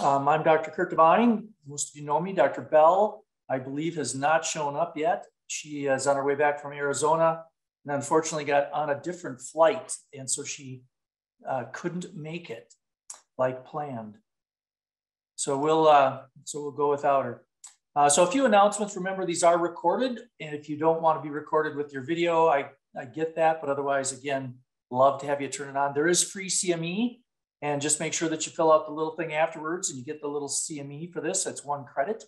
Um, I'm Dr. Kurt DeVine. Most of you know me. Dr. Bell, I believe, has not shown up yet. She is on her way back from Arizona and unfortunately got on a different flight. And so she uh, couldn't make it like planned. So we'll, uh, so we'll go without her. Uh, so a few announcements. Remember, these are recorded. And if you don't want to be recorded with your video, I, I get that. But otherwise, again, love to have you turn it on. There is free CME. And just make sure that you fill out the little thing afterwards and you get the little CME for this. That's one credit.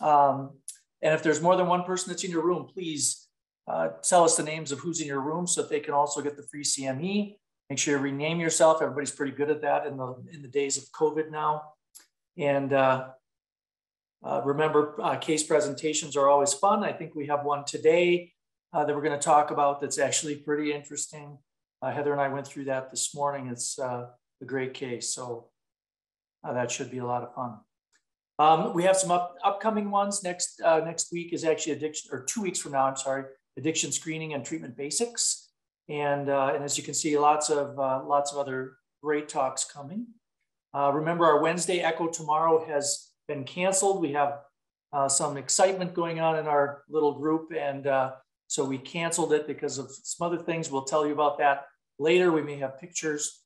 Um, and if there's more than one person that's in your room, please uh, tell us the names of who's in your room so that they can also get the free CME. Make sure you rename yourself. Everybody's pretty good at that in the in the days of COVID now. And uh, uh, remember, uh, case presentations are always fun. I think we have one today uh, that we're going to talk about that's actually pretty interesting. Uh, Heather and I went through that this morning. It's a great case. So that should be a lot of fun. Um, we have some up, upcoming ones. Next next week is actually addiction, or two weeks from now, I'm sorry, addiction screening and treatment basics. And, uh, and as you can see, lots of, uh, lots of other great talks coming. Uh, remember our Wednesday Echo tomorrow has been canceled. We have uh, some excitement going on in our little group. And uh, so we canceled it because of some other things. We'll tell you about that later. We may have pictures,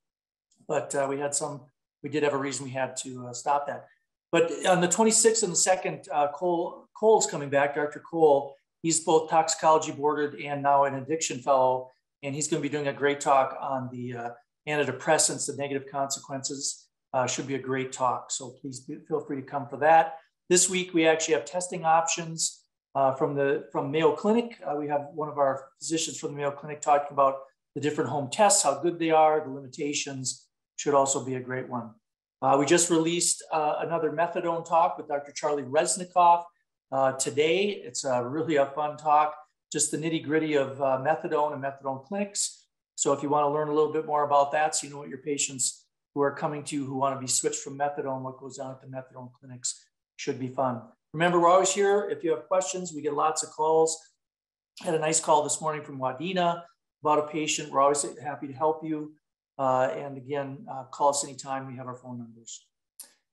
but uh, we had some, we did have a reason we had to stop that. But on the 26th and the 2nd, Cole, Cole's coming back, Dr. Cole. He's both toxicology boarded and now an addiction fellow and he's going to be doing a great talk on the uh, antidepressants, the negative consequences. Uh, should be a great talk. So please be, feel free to come for that. This week we actually have testing options uh, from the from Mayo Clinic. Uh, we have one of our physicians from the Mayo Clinic talking about the different home tests, how good they are, the limitations. Should also be a great one. Uh, we just released uh, another methadone talk with Dr. Charlie Reznikoff today. It's a really a fun talk just the nitty gritty of uh, methadone and methadone clinics. So if you want to learn a little bit more about that, so you know what your patients who are coming to you who want to be switched from methadone, what goes on at the methadone clinics should be fun. Remember, we're always here. If you have questions, we get lots of calls. I had a nice call this morning from Wadena about a patient. We're always happy to help you. Uh, and again, uh, call us anytime. We have our phone numbers.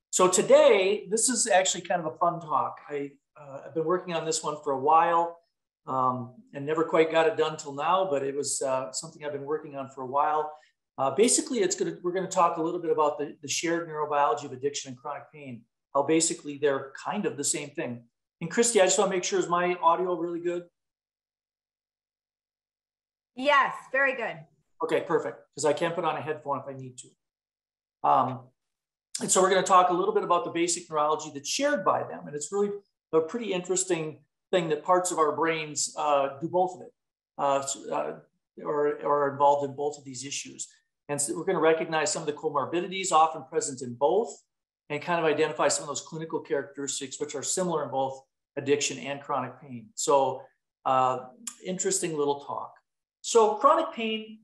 So today, this is actually kind of a fun talk. I, uh, I've been working on this one for a while um, and never quite got it done till now, but it was uh, something I've been working on for a while. Uh, basically, it's gonna, we're going to talk a little bit about the, the shared neurobiology of addiction and chronic pain, how basically they're kind of the same thing. And Christy, I just want to make sure, is my audio really good? Yes, very good. Okay, perfect, because I can put on a headphone if I need to. Um, and so we're going to talk a little bit about the basic neurology that's shared by them. And it's really a pretty interesting thing that parts of our brains uh, do both of it uh, uh, or, or are involved in both of these issues. And so we're going to recognize some of the comorbidities often present in both and kind of identify some of those clinical characteristics which are similar in both addiction and chronic pain. So uh, interesting little talk. So chronic pain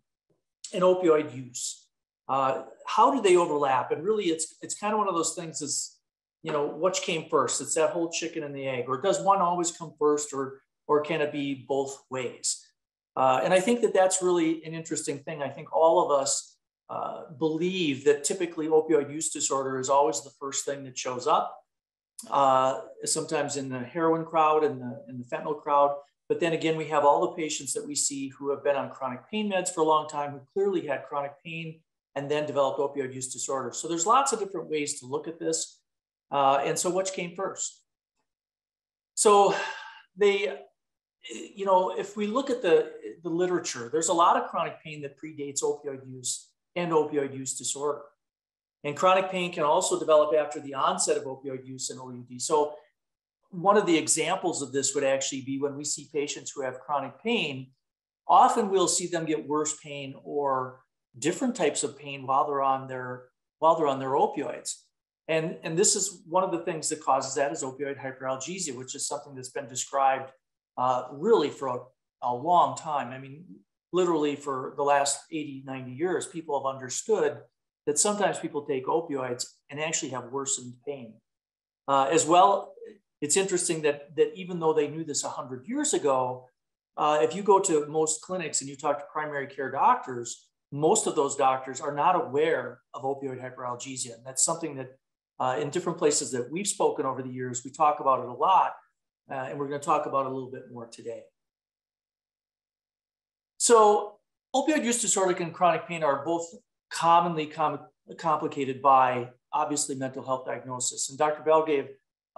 and opioid use, uh, how do they overlap? And really it's, it's kind of one of those things that's you know, which came first? It's that whole chicken and the egg, or does one always come first, or or can it be both ways? Uh, and I think that that's really an interesting thing. I think all of us uh, believe that typically opioid use disorder is always the first thing that shows up. Uh, sometimes in the heroin crowd and the, in the fentanyl crowd. But then again, we have all the patients that we see who have been on chronic pain meds for a long time, who clearly had chronic pain and then developed opioid use disorder. So there's lots of different ways to look at this. Uh, and so which came first? So they, you know, if we look at the, the literature, there's a lot of chronic pain that predates opioid use and opioid use disorder. And chronic pain can also develop after the onset of opioid use and OUD. So one of the examples of this would actually be when we see patients who have chronic pain, often we'll see them get worse pain or different types of pain while they're on their while they're on their opioids. And, and this is one of the things that causes that is opioid hyperalgesia, which is something that's been described uh, really for a, a long time. I mean, literally for the last 80, 90 years, people have understood that sometimes people take opioids and actually have worsened pain. Uh, as well, it's interesting that, that even though they knew this 100 years ago, uh, if you go to most clinics and you talk to primary care doctors, most of those doctors are not aware of opioid hyperalgesia. And that's something that uh, in different places that we've spoken over the years. We talk about it a lot, uh, and we're going to talk about it a little bit more today. So, opioid use disorder and chronic pain are both commonly com complicated by obviously mental health diagnosis. And Dr. Bell gave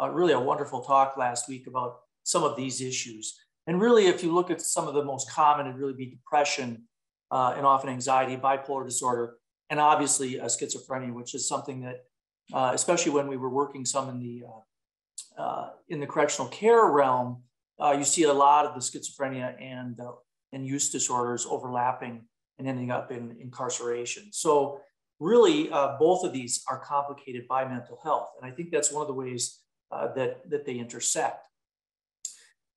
uh, really a wonderful talk last week about some of these issues. And really, if you look at some of the most common, it'd really be depression uh, and often anxiety, bipolar disorder, and obviously uh, schizophrenia, which is something that, uh, especially when we were working some in the uh, uh, in the correctional care realm, you see a lot of the schizophrenia and and use disorders overlapping and ending up in incarceration. So really, both of these are complicated by mental health, and I think that's one of the ways that that they intersect.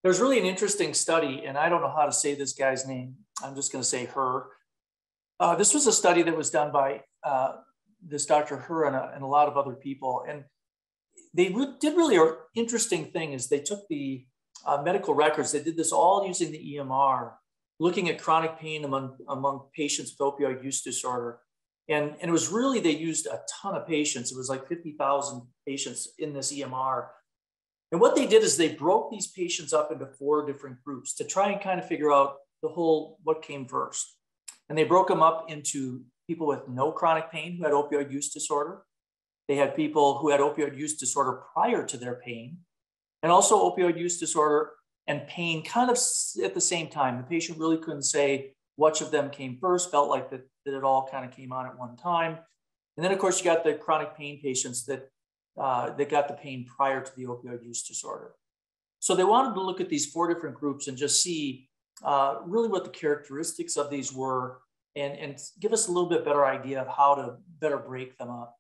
There's really an interesting study, and I don't know how to say this guy's name. I'm just going to say her. Uh, this was a study that was done by uh, this Dr. Her and a, and a, lot of other people. And they re- did really an interesting thing is they took the uh, medical records, they did this all using the EMR, looking at chronic pain among, among patients with opioid use disorder. And, and it was really, they used a ton of patients. It was like 50,000 patients in this EMR and what they did is they broke these patients up into four different groups to try and kind of figure out the whole what came first. And they broke them up into people with no chronic pain who had opioid use disorder. They had people who had opioid use disorder prior to their pain, and also opioid use disorder and pain kind of at the same time. The patient really couldn't say which of them came first, felt like that, that it all kind of came on at one time. And then, of course, you got the chronic pain patients that uh, that got the pain prior to the opioid use disorder. So they wanted to look at these four different groups and just see uh, really what the characteristics of these were and, and give us a little bit better idea of how to better break them up.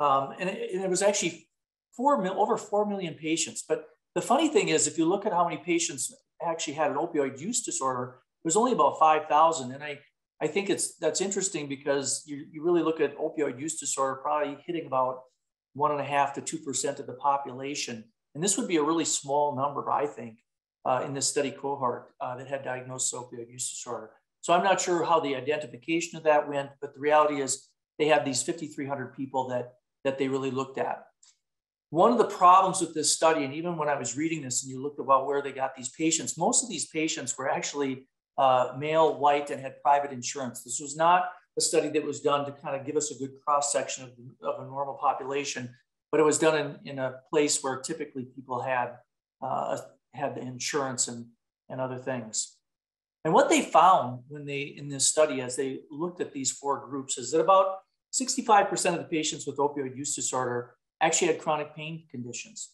Um, and, it, and, it, was actually four mil, over 4 million patients. But the funny thing is, if you look at how many patients actually had an opioid use disorder, there's only about 5,000. And I, I think it's that's interesting because you, you really look at opioid use disorder probably hitting about one and a half to 2% of the population. And this would be a really small number, I think, uh, in this study cohort uh, that had diagnosed opioid use disorder. So I'm not sure how the identification of that went, but the reality is they had these 5,300 people that, that they really looked at. One of the problems with this study, and even when I was reading this and you looked about where they got these patients, most of these patients were actually uh, male, white, and had private insurance. This was not a study that was done to kind of give us a good cross section of, of, a normal population, but it was done in, in a place where typically people had uh, had the insurance and, and other things. And what they found when they in this study, as they looked at these four groups, is that about 65% of the patients with opioid use disorder actually had chronic pain conditions.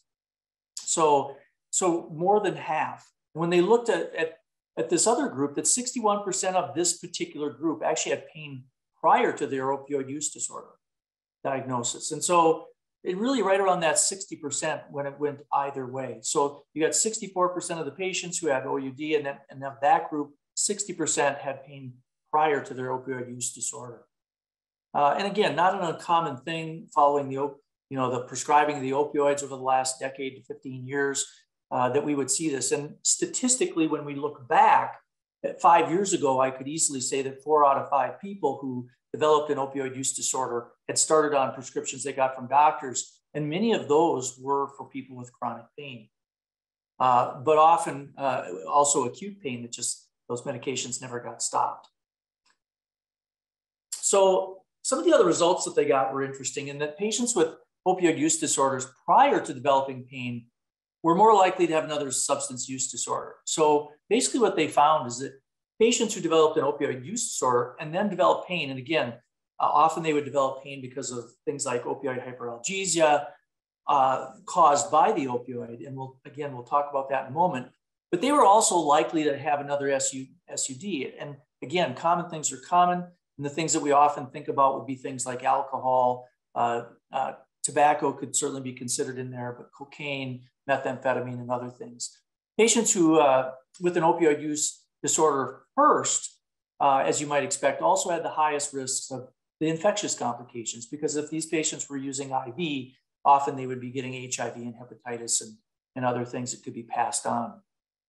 So, so more than half. When they looked at, at, at this other group, that 61% of this particular group actually had pain prior to their opioid use disorder diagnosis. And so it really right around that 60% when it went either way. So you got 64% of the patients who had OUD, and then and of that group, 60% had pain prior to their opioid use disorder. Uh, and again, not an uncommon thing following the you know the prescribing of the opioids over the last decade to 15 years uh, that we would see this. And statistically, when we look back, at five years ago, I could easily say that four out of five people who developed an opioid use disorder had started on prescriptions they got from doctors, and many of those were for people with chronic pain, uh, but often uh, also acute pain that just those medications never got stopped. So some of the other results that they got were interesting in that patients with opioid use disorders prior to developing pain were more likely to have another substance use disorder. So basically, what they found is that patients who developed an opioid use disorder and then developed pain, and again, uh, often they would develop pain because of things like opioid hyperalgesia uh, caused by the opioid. And we'll, again, we'll talk about that in a moment. But they were also likely to have another SU, SUD. And again, common things are common. And the things that we often think about would be things like alcohol, uh, uh tobacco could certainly be considered in there, but cocaine, methamphetamine, and other things. Patients who, uh, with an opioid use disorder first, uh, as you might expect, also had the highest risks of the infectious complications because if these patients were using IV, often they would be getting HIV and hepatitis and, and other things that could be passed on.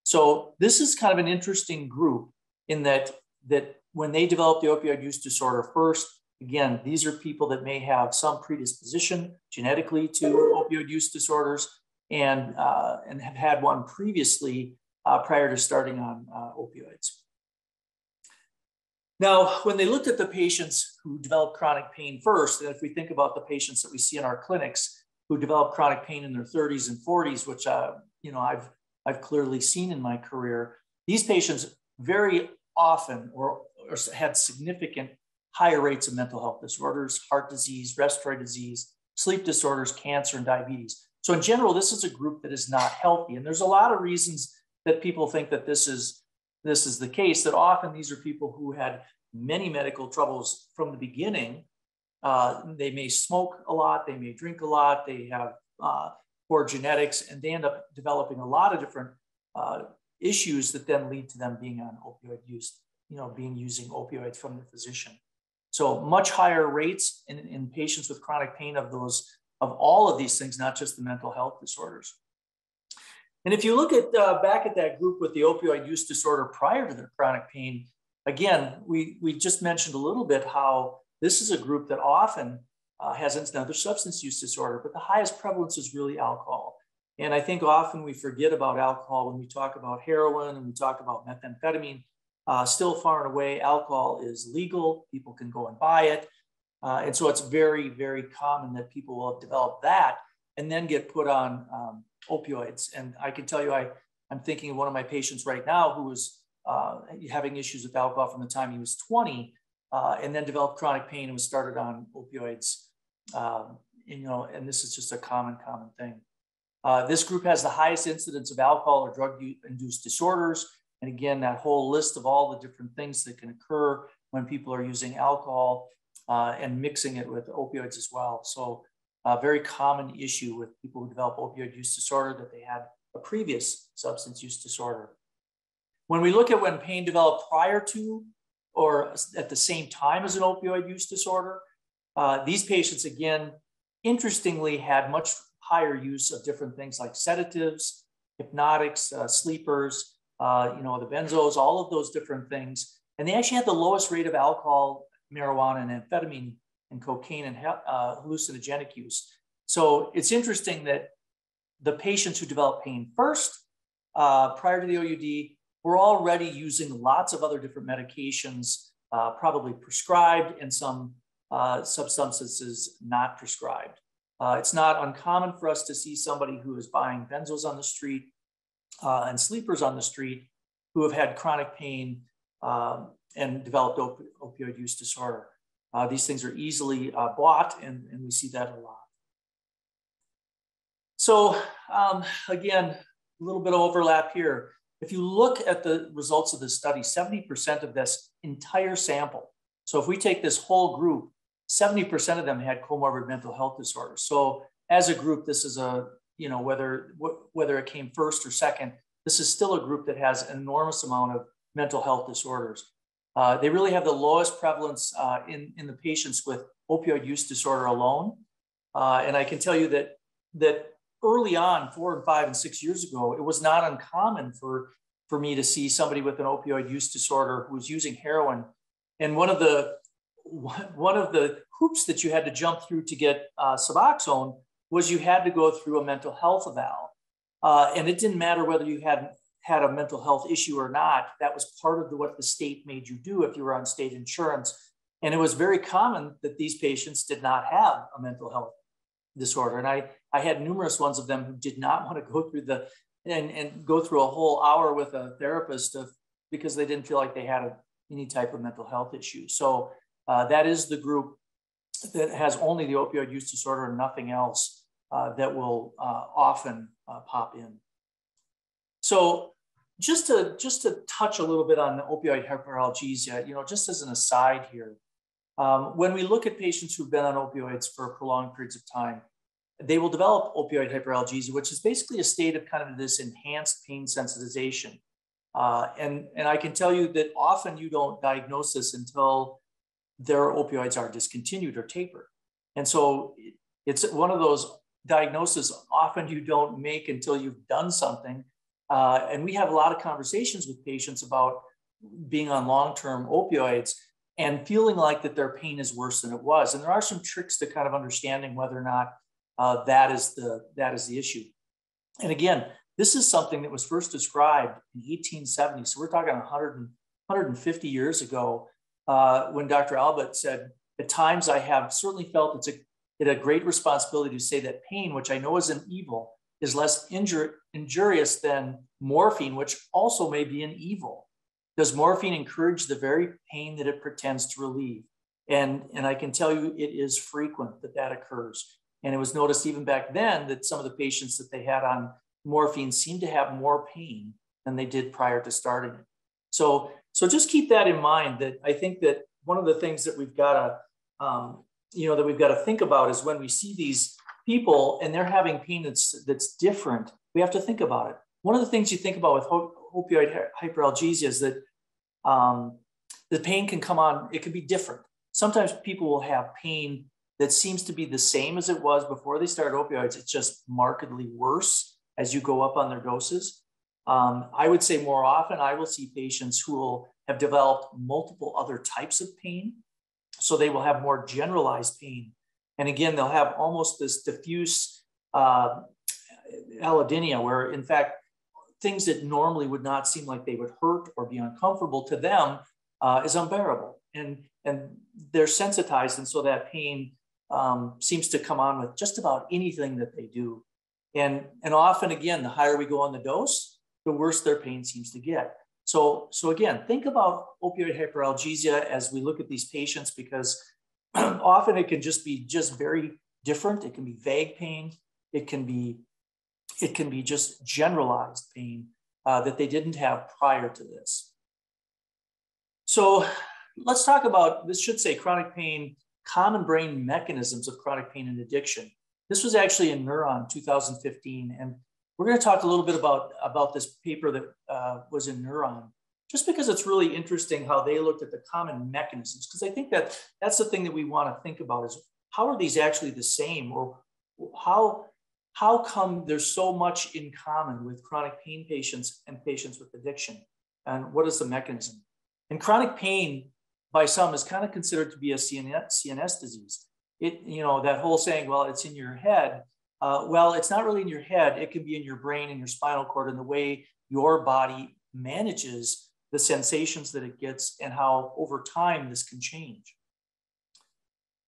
So this is kind of an interesting group in that, that when they developed the opioid use disorder first, Again, these are people that may have some predisposition genetically to opioid use disorders and, uh, and have had one previously uh, prior to starting on uh, opioids. Now, when they looked at the patients who developed chronic pain first, and if we think about the patients that we see in our clinics who develop chronic pain in their 30s and 40s, which uh, you know I've I've clearly seen in my career, these patients very often or, or had significant higher rates of mental health disorders, heart disease, respiratory disease, sleep disorders, cancer, and diabetes. So in general, this is a group that is not healthy, and there's a lot of reasons that people think that this is this is the case. That often these are people who had many medical troubles from the beginning. Uh, they may smoke a lot, they may drink a lot, they have uh, poor genetics, and they end up developing a lot of different uh, issues that then lead to them being on opioid use, you know, being using opioids from the physician. So much higher rates in, in patients with chronic pain of those, of all of these things, not just the mental health disorders. And if you look at uh, back at that group with the opioid use disorder prior to their chronic pain, again, we, we just mentioned a little bit how this is a group that often uh, has another substance use disorder, but the highest prevalence is really alcohol. And I think often we forget about alcohol when we talk about heroin and we talk about methamphetamine. Uh, still far and away, alcohol is legal. People can go and buy it. Uh, and so it's very, very common that people will develop that and then get put on um, opioids. And I can tell you, I, I'm thinking of one of my patients right now who was uh, having issues with alcohol from the time he was 20 uh, and then developed chronic pain and was started on opioids. Um, you know, and this is just a common, common thing. Uh, this group has the highest incidence of alcohol or drug induced disorders. And again, that whole list of all the different things that can occur when people are using alcohol uh, and mixing it with opioids as well. So a very common issue with people who develop opioid use disorder that they had a previous substance use disorder. When we look at when pain developed prior to or at the same time as an opioid use disorder, uh, these patients, again, interestingly, had much higher use of different things like sedatives, hypnotics, uh, sleepers, uh, you know, the benzos, all of those different things. And they actually had the lowest rate of alcohol, marijuana, and amphetamine and cocaine and uh, hallucinogenic use. So it's interesting that the patients who develop pain first, uh, prior to the OUD, were already using lots of other different medications, uh, probably prescribed and some uh, substances not prescribed. It's not uncommon for us to see somebody who is buying benzos on the street uh, and sleepers on the street who have had chronic pain um, and developed op opioid use disorder. Uh, these things are easily uh, bought, and, and we see that a lot. So um, again, a little bit of overlap here. If you look at the results of this study, 70% of this entire sample, so if we take this whole group, 70% of them had comorbid mental health disorders. So as a group, this is a, you know, whether, whether it came first or second, this is still a group that has an enormous amount of mental health disorders. Uh, they really have the lowest prevalence uh, in, in the patients with opioid use disorder alone. Uh, and I can tell you that, that early on, four and five and six years ago, it was not uncommon for, for me to see somebody with an opioid use disorder who was using heroin. And one of the, one of the hoops that you had to jump through to get uh, Suboxone was you had to go through a mental health eval. Uh, and it didn't matter whether you had had a mental health issue or not. That was part of the, what the state made you do if you were on state insurance. And it was very common that these patients did not have a mental health disorder. And I, I had numerous ones of them who did not want to go through the and, and go through a whole hour with a therapist of, because they didn't feel like they had a, any type of mental health issue. So uh, that is the group that has only the opioid use disorder and nothing else uh, that will uh, often uh, pop in. So just to just to touch a little bit on the opioid hyperalgesia, you know, just as an aside here, um, when we look at patients who've been on opioids for prolonged periods of time, they will develop opioid hyperalgesia, which is basically a state of kind of this enhanced pain sensitization. Uh, and, and I can tell you that often you don't diagnose this until their opioids are discontinued or tapered. And so it's one of those diagnoses often you don't make until you've done something uh, and we have a lot of conversations with patients about being on long term opioids. and feeling like that their pain is worse than it was. And there are some tricks to kind of understanding whether or not uh, that is the that is the issue. And again, this is something that was first described in 1870. So we're talking 100 and, 150 years ago uh, when Dr. Albert said, at times I have certainly felt it's a, it a great responsibility to say that pain, which I know is an evil, is less injur- injurious than morphine, which also may be an evil. Does morphine encourage the very pain that it pretends to relieve? And, and I can tell you it is frequent that that occurs. And it was noticed even back then that some of the patients that they had on morphine seemed to have more pain than they did prior to starting it. So, so just keep that in mind that I think that one of the things that we've got to, um, you know, that we've got to think about is when we see these people and they're having pain that's, that's different, we have to think about it. One of the things you think about with opioid hyperalgesia is that um, the pain can come on, it can be different. Sometimes people will have pain that seems to be the same as it was before they started opioids. It's just markedly worse as you go up on their doses. Um, I would say more often I will see patients who will have developed multiple other types of pain. So they will have more generalized pain. And again, they'll have almost this diffuse uh, allodynia, where in fact, things that normally would not seem like they would hurt or be uncomfortable to them uh, is unbearable. And, and they're sensitized. And so that pain um, seems to come on with just about anything that they do. And, and often, again, the higher we go on the dose, the worse their pain seems to get. So, so again, think about opioid hyperalgesia as we look at these patients because often it can just be just very different. It can be vague pain. It can be, it can be just generalized pain uh, that they didn't have prior to this. So let's talk about, this should say chronic pain, common brain mechanisms of chronic pain and addiction. This was actually in Neuron 2015. And we're going to talk a little bit about, about this paper that uh, was in Neuron, just because it's really interesting how they looked at the common mechanisms. Because I think that that's the thing that we want to think about is how are these actually the same or how, how come there's so much in common with chronic pain patients and patients with addiction? And what is the mechanism? And chronic pain by some is kind of considered to be a CNS, CNS disease it, you know, that whole saying, well, it's in your head. Uh, well, it's not really in your head. It can be in your brain and your spinal cord and the way your body manages the sensations that it gets and how over time this can change.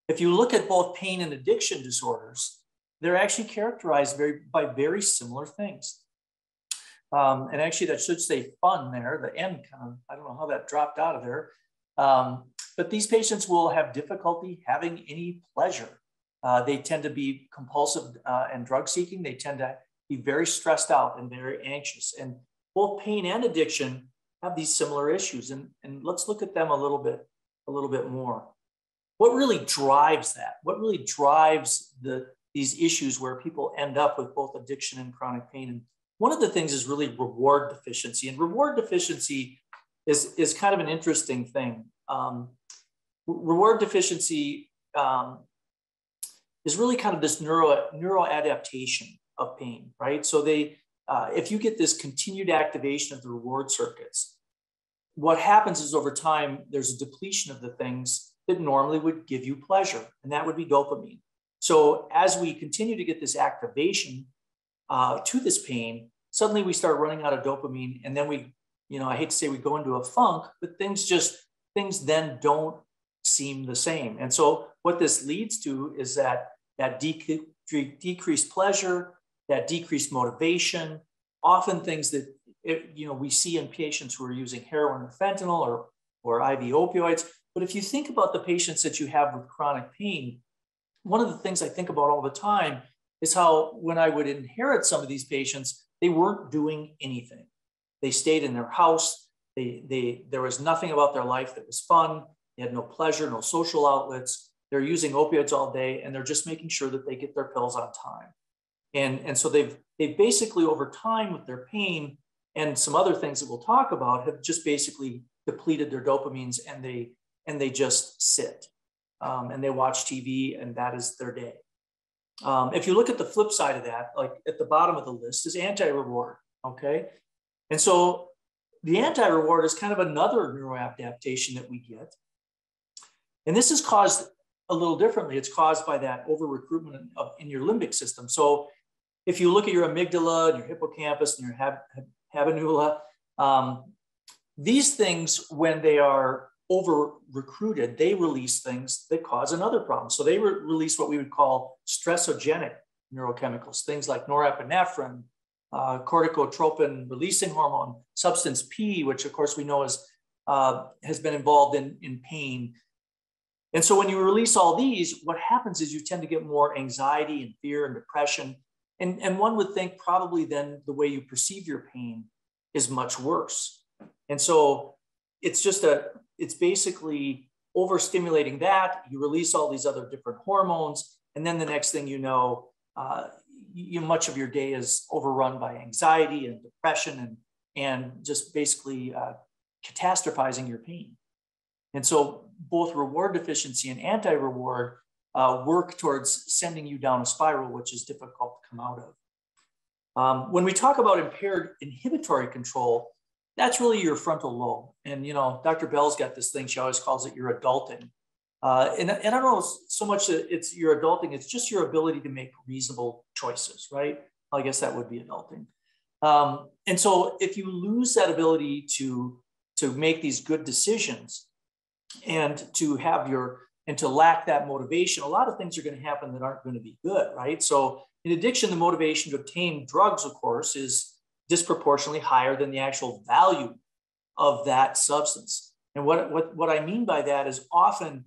If you look at both pain and addiction disorders, they're actually characterized very, by very similar things. Um, and actually, that should say fun there. The end kind of, I don't know how that dropped out of there. Um, but these patients will have difficulty having any pleasure. Uh, they tend to be compulsive uh, and drug seeking. They tend to be very stressed out and very anxious. And both pain and addiction have these similar issues. And, and let's look at them a little bit, a little bit more. What really drives that? What really drives the, these issues where people end up with both addiction and chronic pain? And one of the things is really reward deficiency. And reward deficiency is, is kind of an interesting thing. Um, reward deficiency um, is really kind of this neuro neuroadaptation of pain, right? So they, uh, if you get this continued activation of the reward circuits, what happens is over time there's a depletion of the things that normally would give you pleasure, and that would be dopamine. So as we continue to get this activation uh, to this pain, suddenly we start running out of dopamine, and then we, you know, I hate to say we go into a funk, but things just things then don't seem the same. And so what this leads to is that that decreased pleasure, that decreased motivation, often things that it, you know we see in patients who are using heroin or fentanyl or, or IV opioids. But if you think about the patients that you have with chronic pain, one of the things I think about all the time is how when I would inherit some of these patients, they weren't doing anything. They stayed in their house. They, they, there was nothing about their life that was fun. They had no pleasure, no social outlets. They're using opioids all day and they're just making sure that they get their pills on time. And, and so they've, they've basically over time with their pain and some other things that we'll talk about have just basically depleted their dopamines and they, and they just sit um, and they watch TV and that is their day. Um, if you look at the flip side of that, like at the bottom of the list is anti-reward, okay? And so the anti-reward is kind of another neuroadaptation that we get And this is caused a little differently. It's caused by that over recruitment of, in your limbic system. So if you look at your amygdala and your hippocampus and your hab, habenula, um, these things, when they are over recruited, they release things that cause another problem. So they re release what we would call stressogenic neurochemicals, things like norepinephrine, uh, corticotropin releasing hormone, substance P, which of course we know is, uh, has been involved in, in pain. And so when you release all these, what happens is you tend to get more anxiety and fear and depression. And, and one would think probably then the way you perceive your pain is much worse. And so it's just a, it's basically overstimulating that. You release all these other different hormones. And then the next thing you know, uh, you, much of your day is overrun by anxiety and depression and, and just basically uh, catastrophizing your pain. And so both reward deficiency and anti-reward uh, work towards sending you down a spiral, which is difficult to come out of. Um, when we talk about impaired inhibitory control, that's really your frontal lobe. And, you know, Dr. Bell's got this thing, she always calls it your adulting. Uh, and, and I don't know so much that it's your adulting, it's just your ability to make reasonable choices, right? I guess that would be adulting. Um, and so if you lose that ability to, to make these good decisions and to have your, and to lack that motivation, a lot of things are going to happen that aren't going to be good, right? So in addiction, the motivation to obtain drugs, of course, is disproportionately higher than the actual value of that substance. And what, what, what I mean by that is often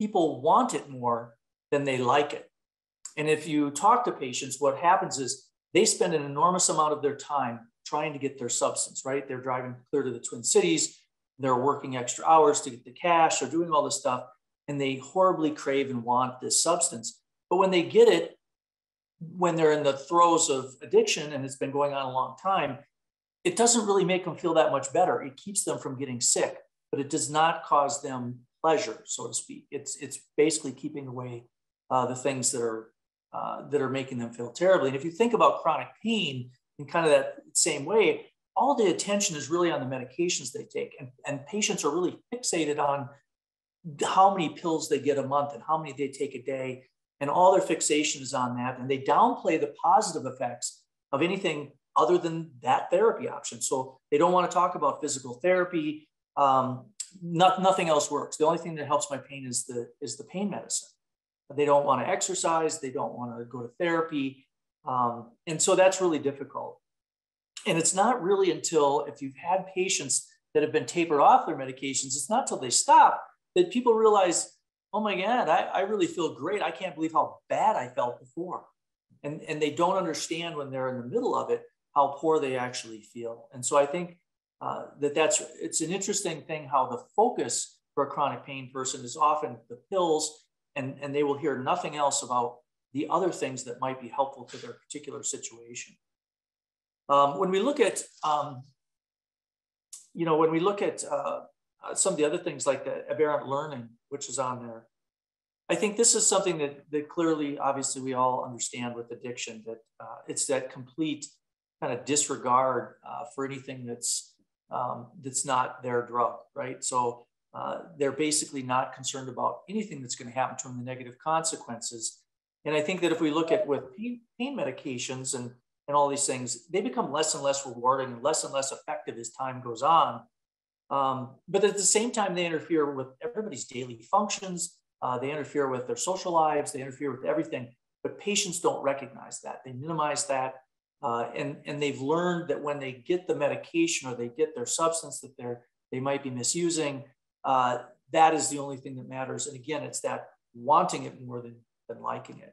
people want it more than they like it. And if you talk to patients, what happens is they spend an enormous amount of their time trying to get their substance, right? They're driving clear to the Twin Cities, they're working extra hours to get the cash, they're doing all this stuff, and they horribly crave and want this substance. But when they get it, when they're in the throes of addiction and it's been going on a long time, it doesn't really make them feel that much better. It keeps them from getting sick, but it does not cause them pleasure, so to speak. It's it's basically keeping away uh, the things that are uh, that are making them feel terribly. And if you think about chronic pain in kind of that same way, all the attention is really on the medications they take, and, and patients are really fixated on how many pills they get a month and how many they take a day and all their fixation is on that. And they downplay the positive effects of anything other than that therapy option. So they don't want to talk about physical therapy. Um, not, nothing else works. The only thing that helps my pain is the, is the pain medicine. They don't want to exercise. They don't want to go to therapy. Um, and so that's really difficult. And it's not really until if you've had patients that have been tapered off their medications, it's not till they stop that people realize oh my God, I, I really feel great. I can't believe how bad I felt before. And, and they don't understand when they're in the middle of it how poor they actually feel. And so I think uh, that that's it's an interesting thing how the focus for a chronic pain person is often the pills, and, and they will hear nothing else about the other things that might be helpful to their particular situation. Um, when we look at, um, you know, when we look at uh, uh, some of the other things like the aberrant learning, which is on there. I think this is something that, that clearly, obviously, we all understand with addiction that uh, it's that complete kind of disregard uh, for anything that's um, that's not their drug, right? So uh, they're basically not concerned about anything that's going to happen to them, the negative consequences. And I think that if we look at with pain, pain medications and and all these things, they become less and less rewarding and less and less effective as time goes on. Um, but at the same time, they interfere with everybody's daily functions. Uh, they interfere with their social lives. They interfere with everything. But patients don't recognize that. They minimize that. Uh, and, and they've learned that when they get the medication or they get their substance that they're, they might be misusing, uh, that is the only thing that matters. And again, it's that wanting it more than, than liking it.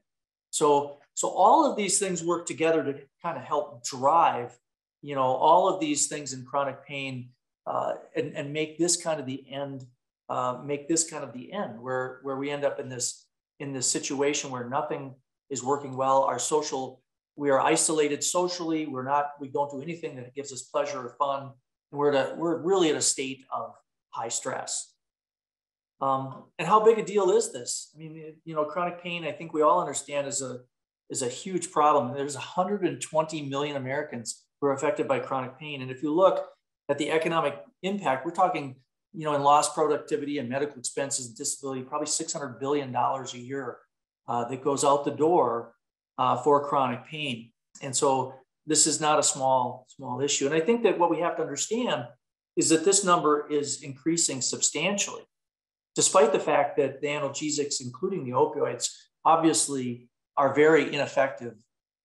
So, so all of these things work together to kind of help drive, you know, all of these things in chronic pain uh, and, and make this kind of the end, uh, make this kind of the end where, where we end up in this, in this situation where nothing is working well. Our social, we are isolated socially. We're not, we don't do anything that gives us pleasure or fun. We're, at a, we're really at a state of high stress. Um, and how big a deal is this? I mean, you know, chronic pain, I think we all understand is a, is a huge problem. There's 120 million Americans who are affected by chronic pain. And if you look, at the economic impact, we're talking you know, in lost productivity and medical expenses and disability, probably $600 billion a year uh, that goes out the door uh, for chronic pain. And so this is not a small, small issue. And I think that what we have to understand is that this number is increasing substantially, despite the fact that the analgesics, including the opioids, obviously are very ineffective,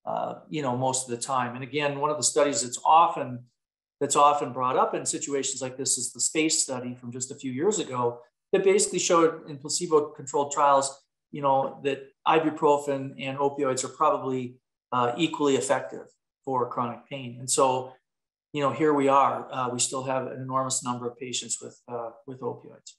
uh, you know, most of the time. And again, one of the studies that's often that's often brought up in situations like this is the space study from just a few years ago that basically showed in placebo-controlled trials, you know, that ibuprofen and opioids are probably uh, equally effective for chronic pain. And so, you know, here we are. Uh, we still have an enormous number of patients with uh, with opioids.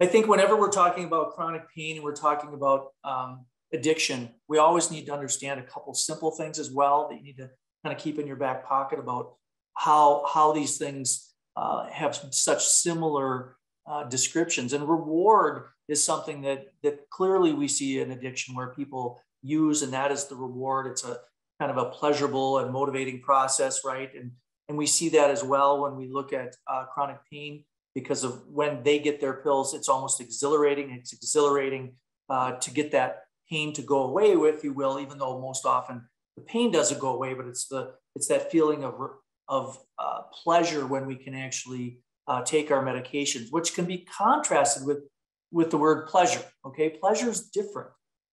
I think whenever we're talking about chronic pain and we're talking about um, addiction, we always need to understand a couple simple things as well that you need to kind of keep in your back pocket about how how these things uh, have such similar uh, descriptions. And reward is something that that clearly we see in addiction where people use, and that is the reward. It's a kind of a pleasurable and motivating process, right? And and we see that as well when we look at uh, chronic pain because of when they get their pills, it's almost exhilarating. It's exhilarating uh, to get that pain to go away, if you will, even though most often the pain doesn't go away, but it's the it's that feeling of of uh, pleasure when we can actually uh, take our medications, which can be contrasted with, with the word pleasure. Okay, pleasure is different.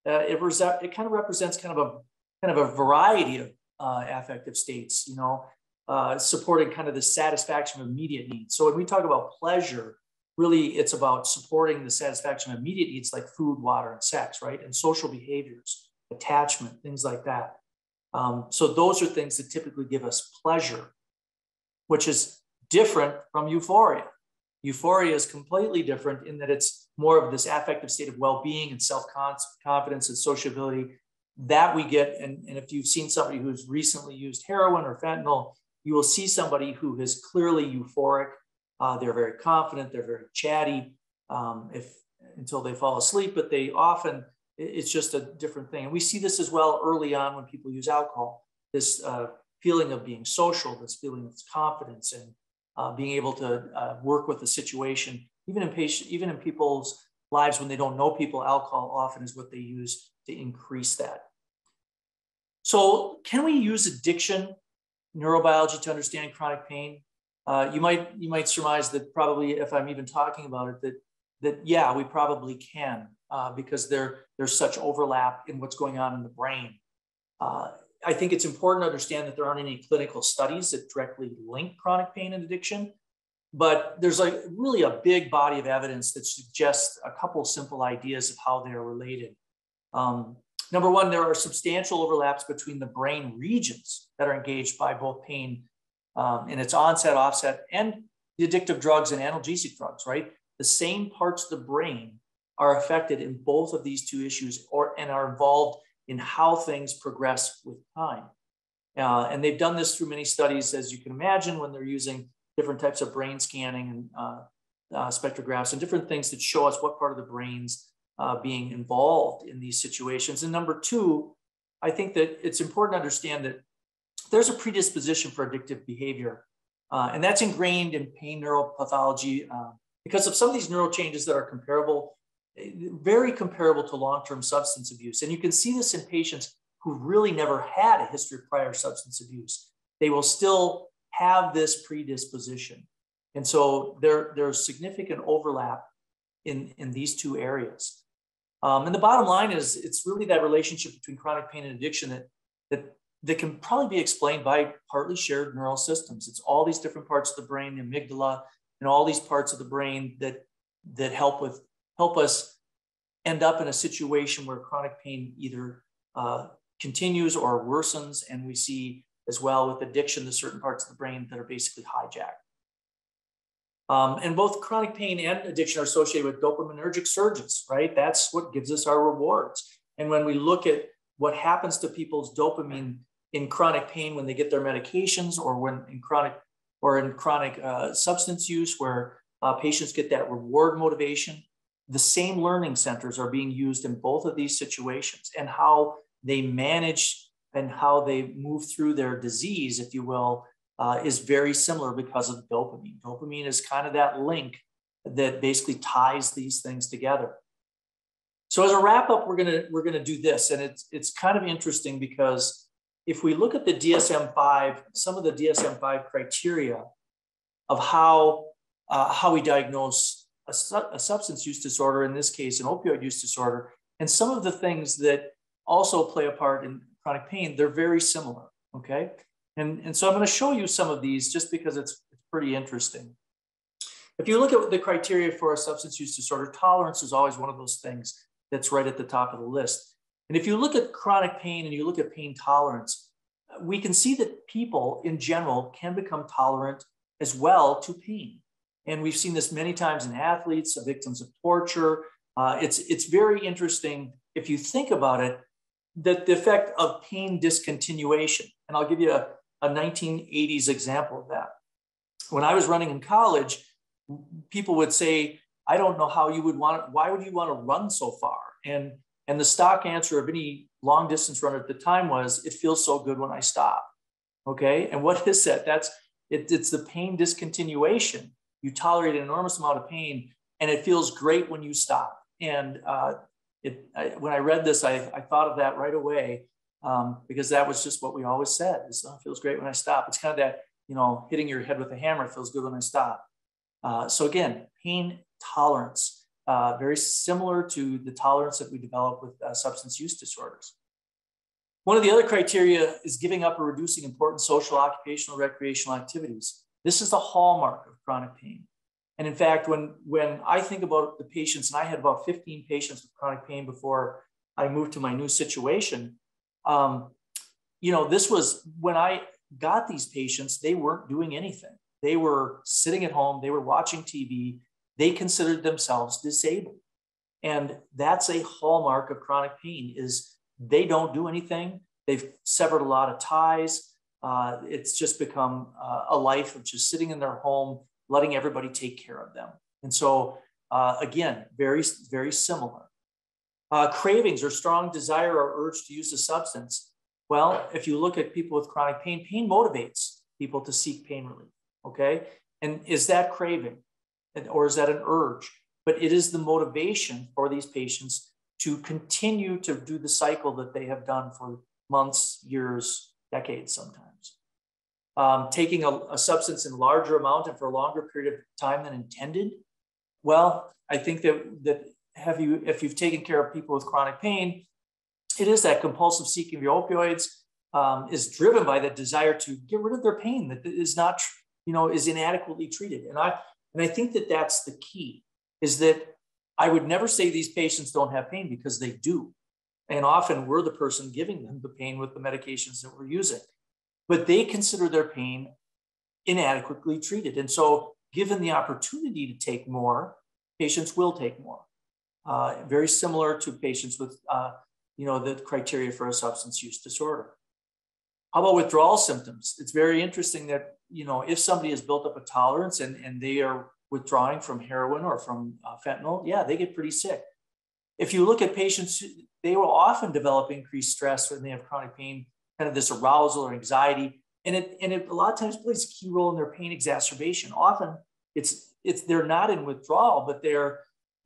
Uh, it, it kind of represents kind of a kind of a variety of uh, affective states. You know, uh, supporting kind of the satisfaction of immediate needs. So when we talk about pleasure, really it's about supporting the satisfaction of immediate needs like food, water, and sex, right? And social behaviors, attachment, things like that. Um, so those are things that typically give us pleasure which is different from euphoria. Euphoria is completely different in that it's more of this affective state of well being and self confidence and sociability that we get. And, and if you've seen somebody who's recently used heroin or fentanyl, you will see somebody who is clearly euphoric. Uh, they're very confident, they're very chatty um, if until they fall asleep, but they often, it's just a different thing. And we see this as well early on when people use alcohol. This uh, feeling of being social, this feeling of confidence and uh, being able to uh, work with the situation, even in patient, even in people's lives when they don't know people, alcohol often is what they use to increase that. So, can we use addiction neurobiology to understand chronic pain? Uh, you might you might surmise that probably if I'm even talking about it that that yeah we probably can uh, because there there's such overlap in what's going on in the brain. Uh, I think it's important to understand that there aren't any clinical studies that directly link chronic pain and addiction, but there's like really a big body of evidence that suggests a couple simple ideas of how they are related. Um, number one, there are substantial overlaps between the brain regions that are engaged by both pain um, in its onset, offset, and the addictive drugs and analgesic drugs, right? The same parts of the brain are affected in both of these two issues or and are involved in how things progress with time. Uh, and they've done this through many studies, as you can imagine, when they're using different types of brain scanning and uh, uh, spectrographs and different things that show us what part of the brain's uh, being involved in these situations. And number two, I think that it's important to understand that there's a predisposition for addictive behavior. Uh, and that's ingrained in pain neuropathology uh, because of some of these neural changes that are comparable very comparable to long-term substance abuse. And you can see this in patients who really never had a history of prior substance abuse. They will still have this predisposition. And so there, there's significant overlap in, in these two areas. Um, and the bottom line is it's really that relationship between chronic pain and addiction that, that, that can probably be explained by partly shared neural systems. It's all these different parts of the brain, the amygdala, and all these parts of the brain that, that help with help us end up in a situation where chronic pain either uh, continues or worsens. And we see as well with addiction, the certain parts of the brain that are basically hijacked. Um, and both chronic pain and addiction are associated with dopaminergic surges, right? That's what gives us our rewards. And when we look at what happens to people's dopamine in chronic pain when they get their medications or when in chronic or in chronic uh, substance use where uh, patients get that reward motivation the same learning centers are being used in both of these situations and how they manage and how they move through their disease, if you will, uh, is very similar because of dopamine. Dopamine is kind of that link that basically ties these things together. So as a wrap up, we're gonna we're gonna do this, and it's it's kind of interesting because if we look at the DSM-5, some of the DSM-5 criteria of how uh, how we diagnose a, su- a substance use disorder, in this case, an opioid use disorder, and some of the things that also play a part in chronic pain, they're very similar. Okay, and and so I'm going to show you some of these just because it's, it's pretty interesting. If you look at the criteria for a substance use disorder, tolerance is always one of those things that's right at the top of the list. And if you look at chronic pain and you look at pain tolerance, we can see that people in general can become tolerant as well to pain. And we've seen this many times in athletes, victims of torture. Uh, it's, it's very interesting if you think about it, that the effect of pain discontinuation. And I'll give you a, a 1980s example of that. When I was running in college, people would say, I don't know how you would want to, why would you want to run so far? And and the stock answer of any long distance runner at the time was, it feels so good when I stop. Okay. And what is that? That's it, it's the pain discontinuation. You tolerate an enormous amount of pain and it feels great when you stop. And uh, it, I, when I read this, I, I thought of that right away um, because that was just what we always said is, oh, it feels great when I stop. It's kind of that, you know, hitting your head with a hammer feels good when I stop. Uh, so again, pain tolerance, uh, very similar to the tolerance that we develop with uh, substance use disorders. One of the other criteria is giving up or reducing important social, occupational, recreational activities. This is a hallmark of chronic pain. And in fact, when, when I think about the patients, and I had about 15 patients with chronic pain before I moved to my new situation, um, you know, this was when I got these patients, they weren't doing anything. They were sitting at home, they were watching TV, they considered themselves disabled. And that's a hallmark of chronic pain is they don't do anything. They've severed a lot of ties. Uh, it's just become uh, a life of just sitting in their home, letting everybody take care of them. And so, uh, again, very, very similar. Uh, cravings or strong desire or urge to use a substance. Well, if you look at people with chronic pain, pain motivates people to seek pain relief. Okay. And is that craving or is that an urge? But it is the motivation for these patients to continue to do the cycle that they have done for months, years, decades sometimes. Um, taking a, a substance in larger amount and for a longer period of time than intended. Well, I think that that have you if you've taken care of people with chronic pain, it is that compulsive seeking of opioids um, is driven by the desire to get rid of their pain that is not you know, is inadequately treated. And I and I think that that's the key is that I would never say these patients don't have pain because they do. And often we're the person giving them the pain with the medications that we're using. But they consider their pain inadequately treated. And so, given the opportunity to take more, patients will take more. Uh, very similar to patients with, uh, you know, the criteria for a substance use disorder. How about withdrawal symptoms? It's very interesting that you know, if somebody has built up a tolerance and, and they are withdrawing from heroin or from uh, fentanyl, yeah, they get pretty sick. If you look at patients, they will often develop increased stress when they have chronic pain, kind of this arousal or anxiety. And it, and it a lot of times plays a key role in their pain exacerbation. Often it's, it's they're not in withdrawal, but they're,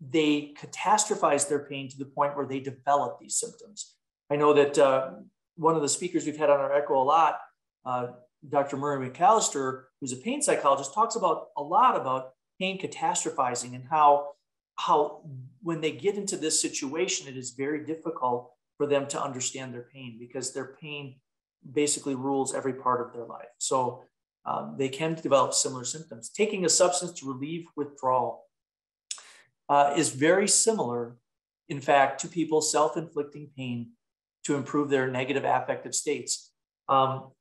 they catastrophize their pain to the point where they develop these symptoms. I know that uh, one of the speakers we've had on our echo a lot, uh, Dr. Murray McAllister, who's a pain psychologist, talks about a lot about pain catastrophizing and how, how when they get into this situation, it is very difficult for them to understand their pain because their pain basically rules every part of their life. So um, they can develop similar symptoms. Taking a substance to relieve withdrawal uh, is very similar, in fact, to people self inflicting pain to improve their negative affective states. Um,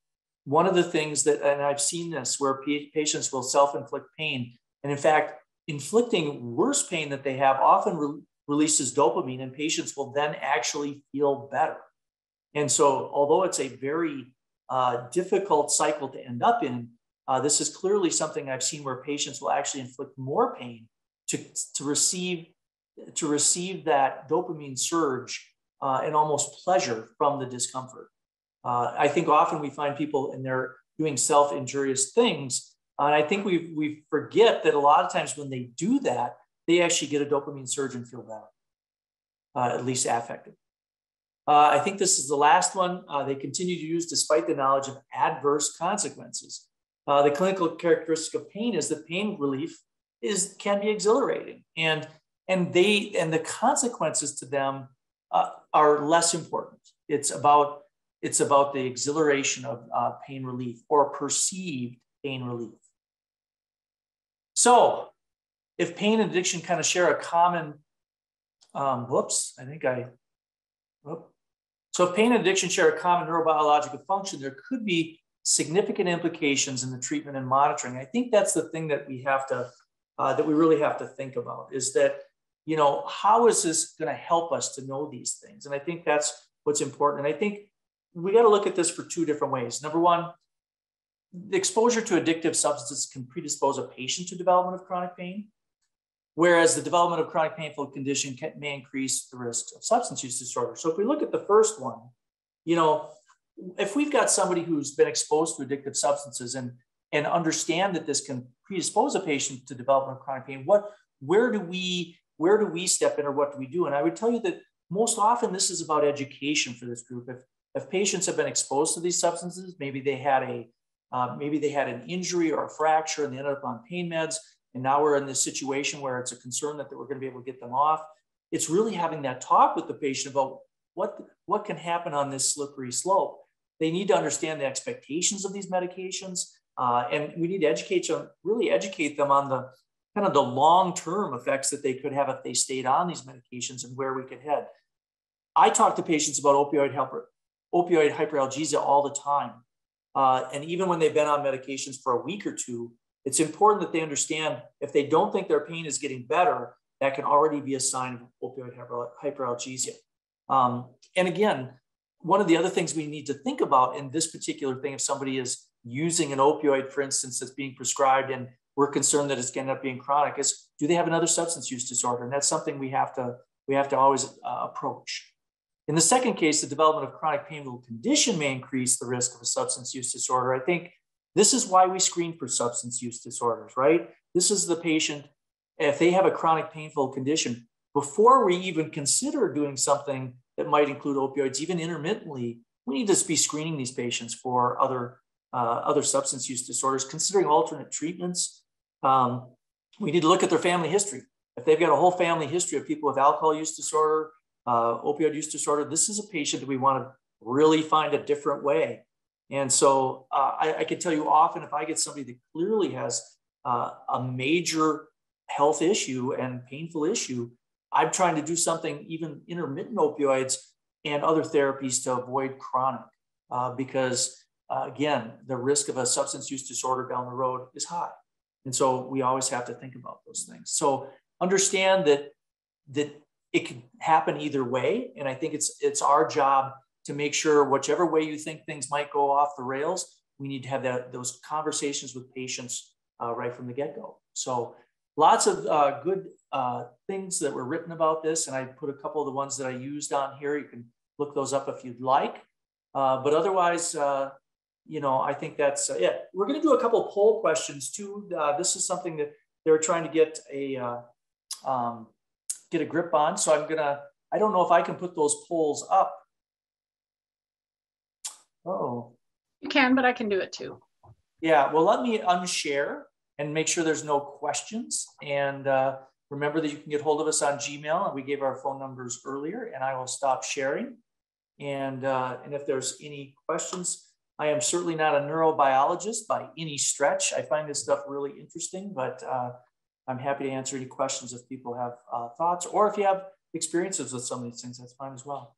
one of the things that, and I've seen this where patients will self inflict pain. And in fact, inflicting worse pain that they have often re- releases dopamine, and patients will then actually feel better. And so, although it's a very uh, difficult cycle to end up in, uh, this is clearly something I've seen where patients will actually inflict more pain to, to receive to receive that dopamine surge uh, and almost pleasure from the discomfort. Uh, I think often we find people and they're doing self-injurious things. And I think we, we forget that a lot of times when they do that, they actually get a dopamine surge and feel better, uh, at least affected. Uh, I think this is the last one uh, they continue to use despite the knowledge of adverse consequences. Uh, the clinical characteristic of pain is that pain relief is can be exhilarating, and and they and the consequences to them uh, are less important. It's about it's about the exhilaration of uh, pain relief or perceived pain relief. So, if pain and addiction kind of share a common, um, whoops, I think I, whoop. so if pain and addiction share a common neurobiological function, there could be significant implications in the treatment and monitoring. I think that's the thing that we have to, uh, that we really have to think about is that, you know, how is this going to help us to know these things? And I think that's what's important. And I think we got to look at this for two different ways. Number one, the exposure to addictive substances can predispose a patient to development of chronic pain, whereas the development of chronic painful condition can, may increase the risk of substance use disorder. So if we look at the first one, you know, if we've got somebody who's been exposed to addictive substances and and understand that this can predispose a patient to development of chronic pain, what where do we where do we step in or what do we do? And I would tell you that most often this is about education for this group. If if patients have been exposed to these substances, maybe they had a uh, maybe they had an injury or a fracture and they ended up on pain meds, and now we're in this situation where it's a concern that, that we're going to be able to get them off. It's really having that talk with the patient about what what can happen on this slippery slope. They need to understand the expectations of these medications, uh, and we need to educate them, really educate them on the kind of the long-term effects that they could have if they stayed on these medications and where we could head. I talk to patients about opioid helper, opioid hyperalgesia all the time. Uh, and even when they've been on medications for a week or two, it's important that they understand if they don't think their pain is getting better, that can already be a sign of opioid hyperalgesia. Um, and again, one of the other things we need to think about in this particular thing, if somebody is using an opioid, for instance, that's being prescribed and we're concerned that it's going to end up being chronic, is do they have another substance use disorder? And that's something we have to we have to always uh, approach. In the second case, the development of chronic painful condition may increase the risk of a substance use disorder. I think this is why we screen for substance use disorders, right? This is the patient, if they have a chronic painful condition, before we even consider doing something that might include opioids, even intermittently, we need to be screening these patients for other, uh, other substance use disorders, considering alternate treatments. Um, we need to look at their family history. If they've got a whole family history of people with alcohol use disorder, uh, opioid use disorder, this is a patient that we want to really find a different way. And so uh, I, I, can tell you often if I get somebody that clearly has uh, a major health issue and painful issue, I'm trying to do something, even intermittent opioids and other therapies to avoid chronic, uh, because uh, again, the risk of a substance use disorder down the road is high. And so we always have to think about those things. So understand that that it could happen either way. And I think it's it's our job to make sure whichever way you think things might go off the rails, we need to have that those conversations with patients uh, right from the get-go. So lots of uh, good uh, things that were written about this, and I put a couple of the ones that I used on here. You can look those up if you'd like. Uh, but otherwise, uh, you know, I think that's uh, it. We're going to do a couple poll questions too. this is something that they're trying to get a um, get a grip on. So I'm gonna, I don't know if I can put those polls up. Oh. You can, but I can do it too. Yeah, well, let me unshare and make sure there's no questions. And uh, remember that you can get hold of us on Gmail and we gave our phone numbers earlier and I will stop sharing. And, uh, and if there's any questions, I am certainly not a neurobiologist by any stretch. I find this stuff really interesting, but uh, I'm happy to answer any questions if people have uh, thoughts or if you have experiences with some of these things, that's fine as well.